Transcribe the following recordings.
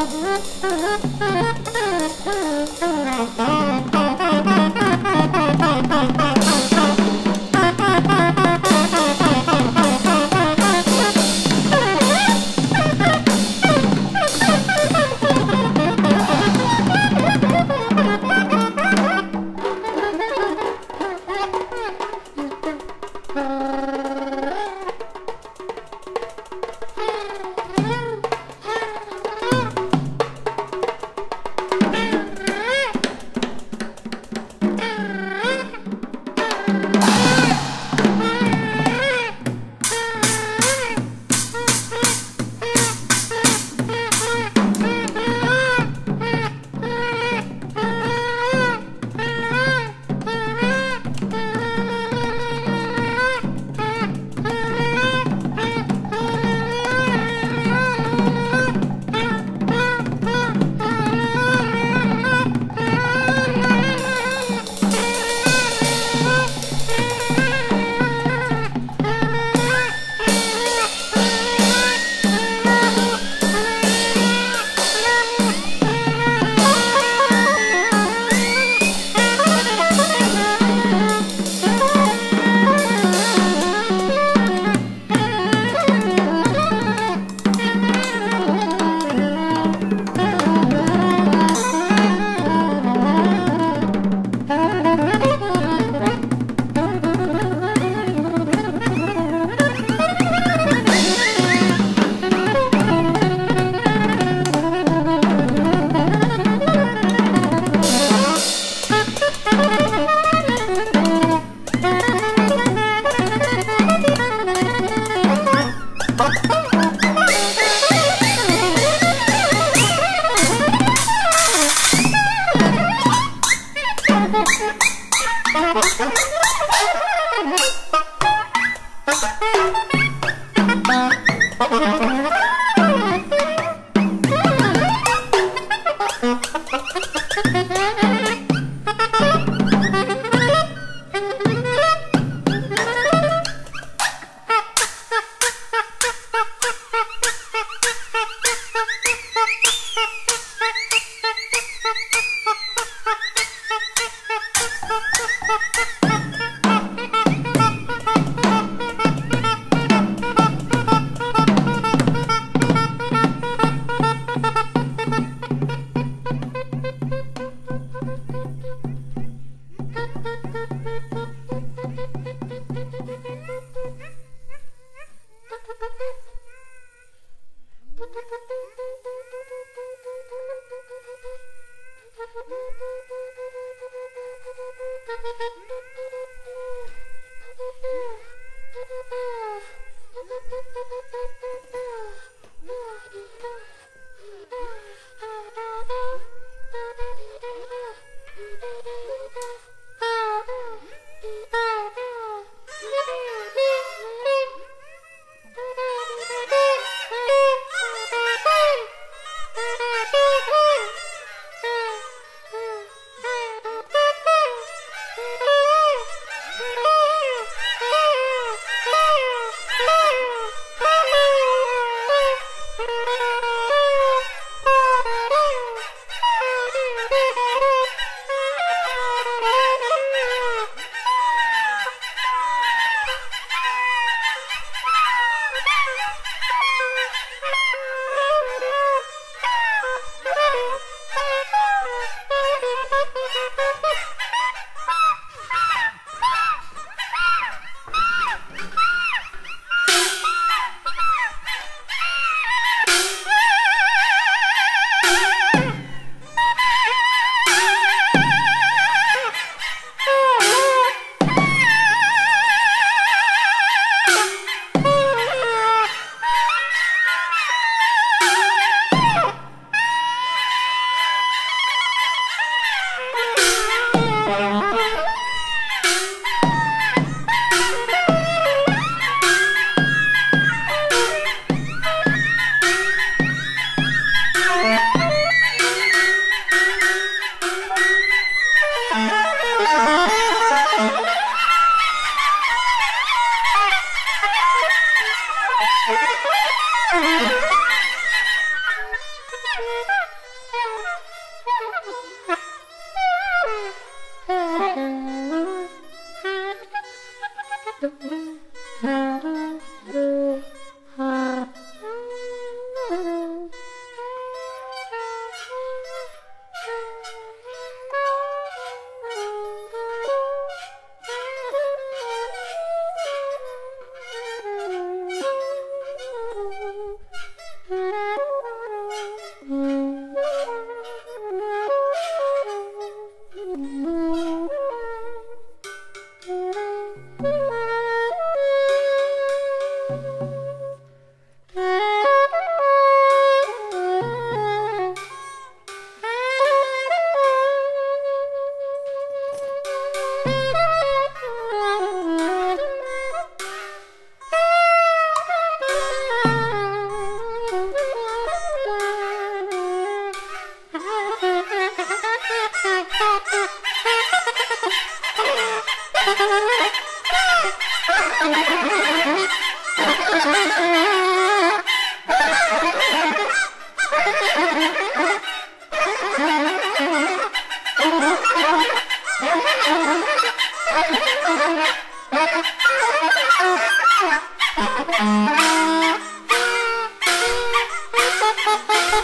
Uh-huh.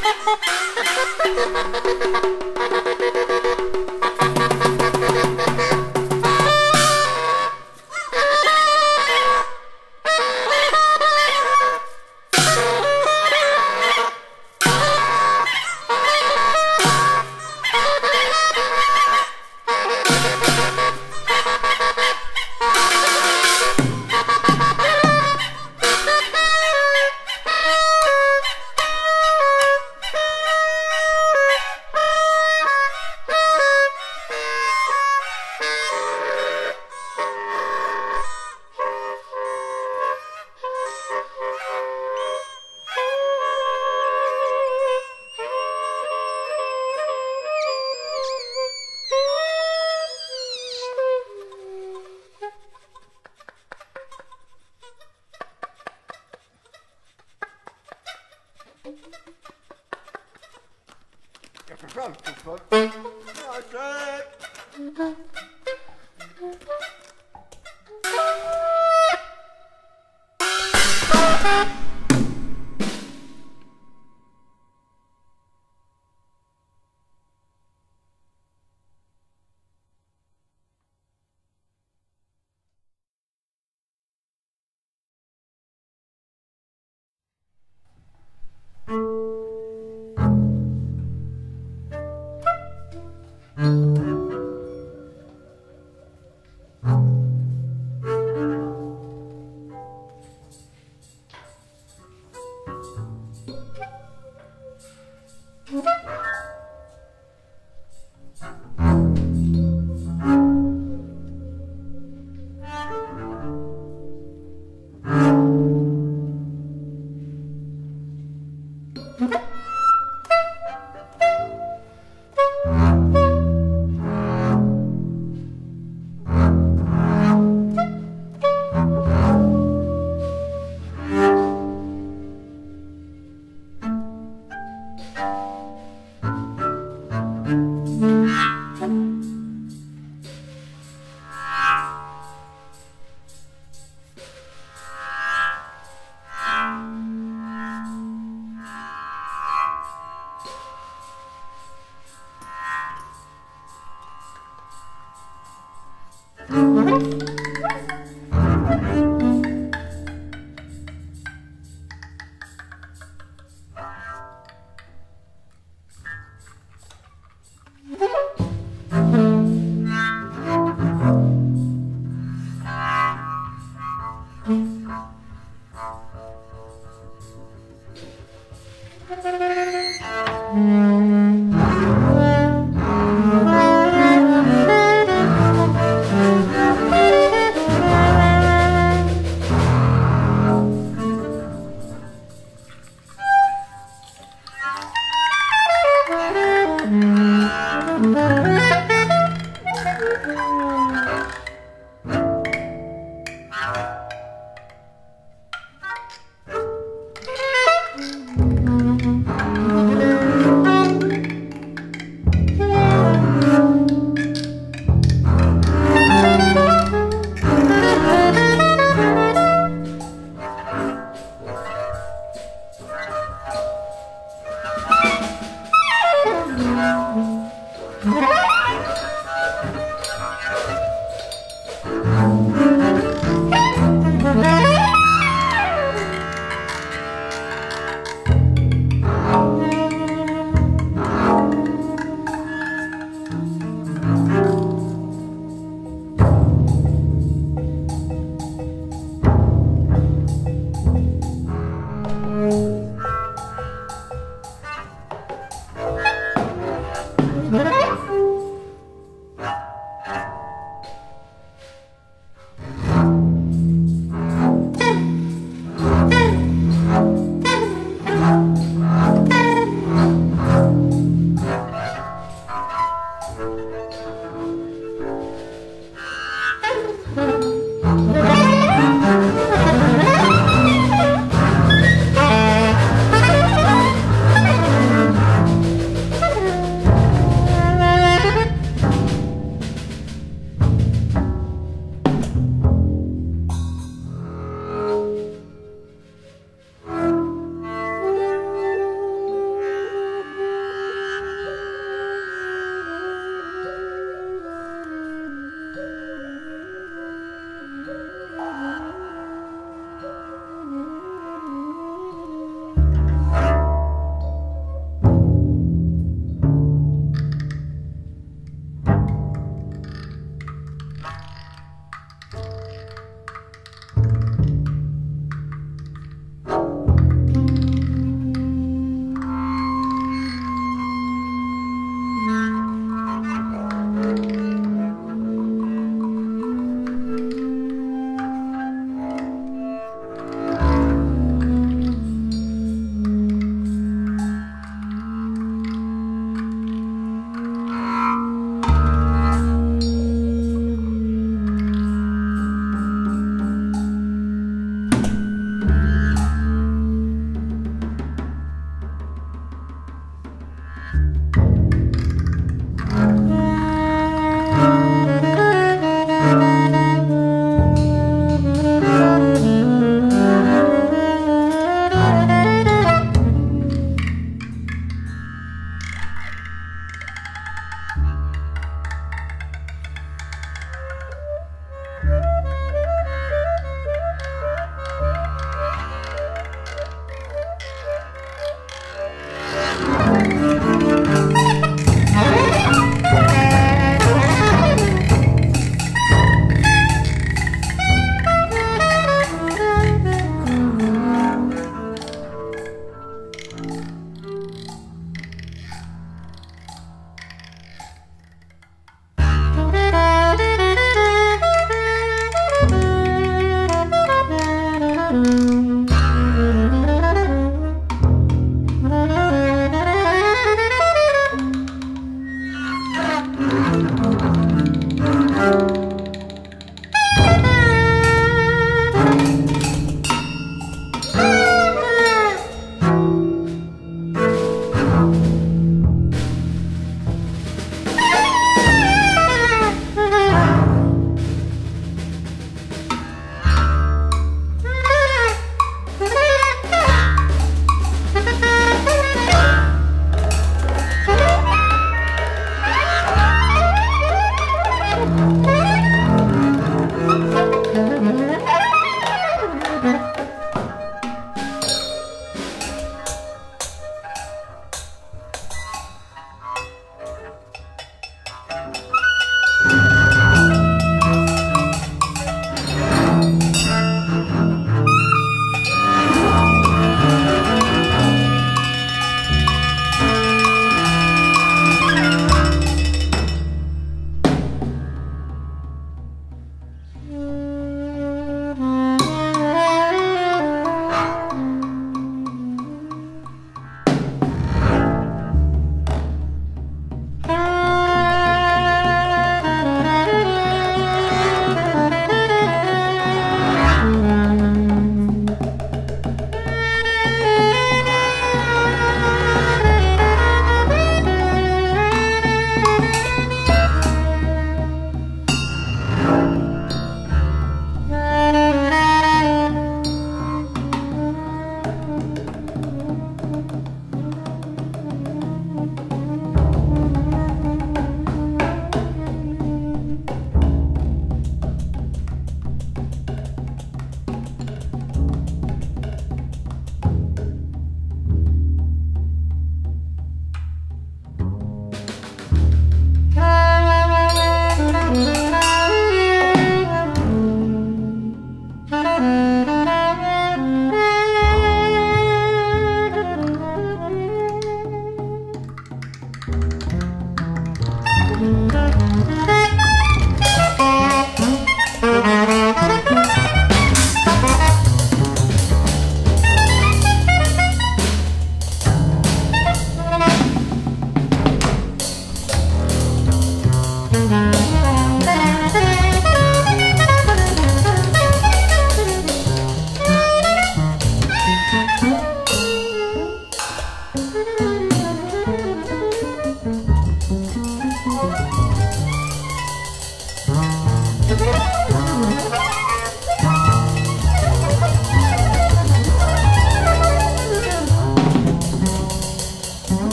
Thank you.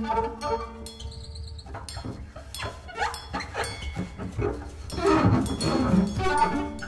Thank you.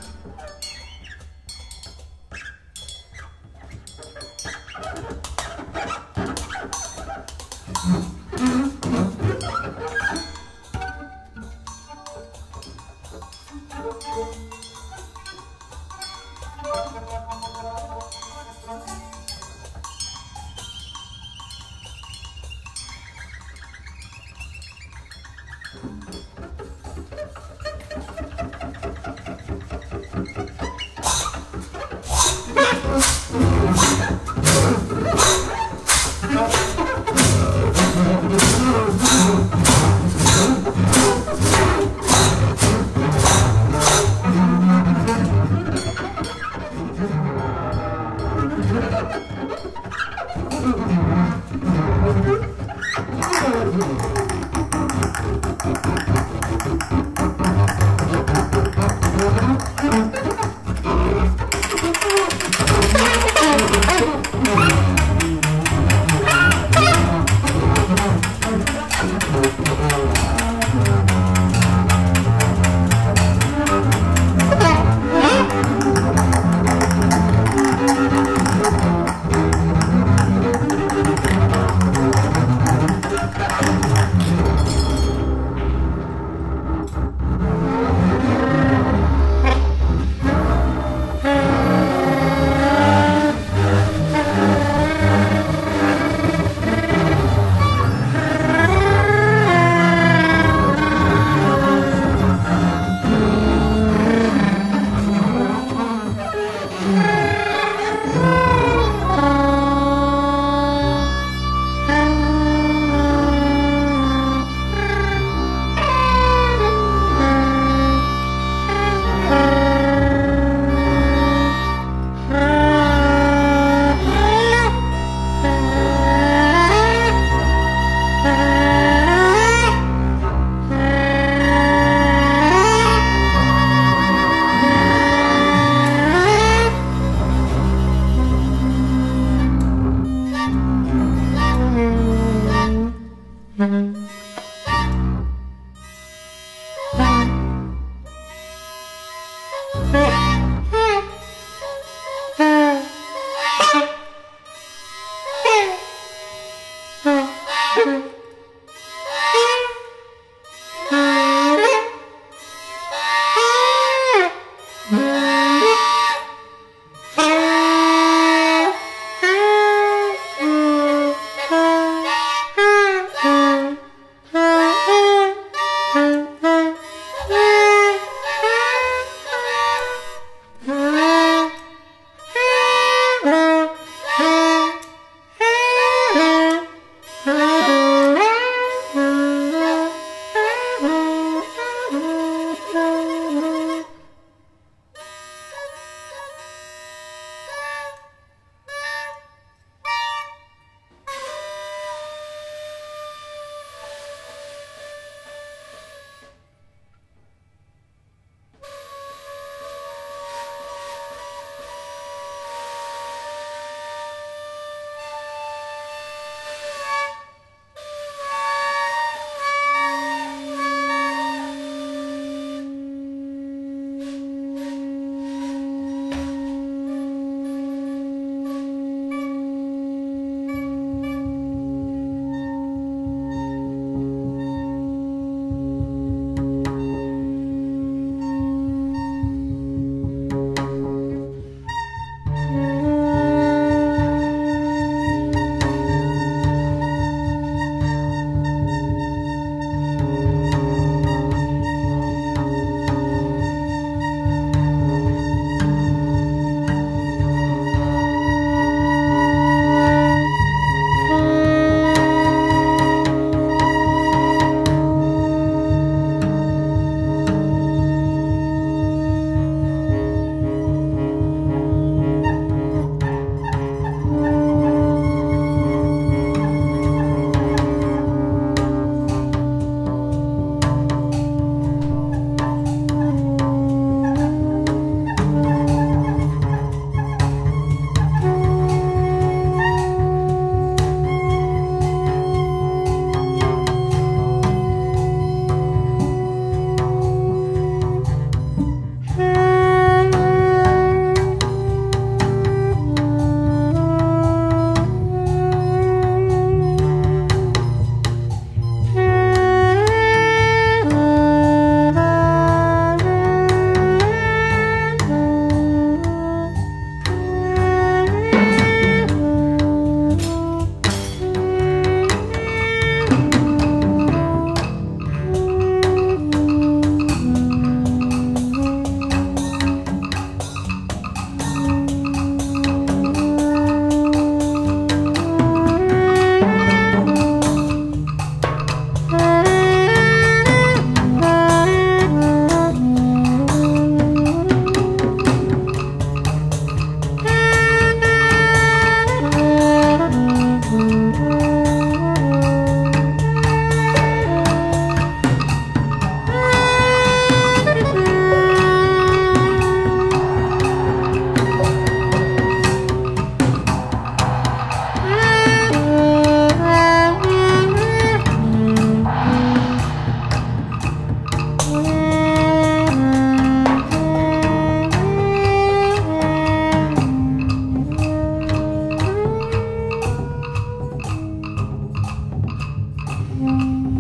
Música